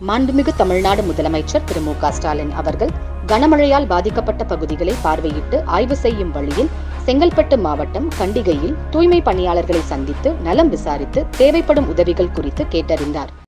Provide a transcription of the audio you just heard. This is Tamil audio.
மாண்புமிகு தமிழ்நாடு முதலமைச்சர் திரு மு ஸ்டாலின் அவர்கள் கனமழையால் பாதிக்கப்பட்ட பகுதிகளை பார்வையிட்டு ஆய்வு செய்யும் வழியில் செங்கல்பட்டு மாவட்டம் கண்டிகையில் தூய்மை பணியாளர்களை சந்தித்து நலம் விசாரித்து தேவைப்படும் உதவிகள் குறித்து கேட்டறிந்தார்.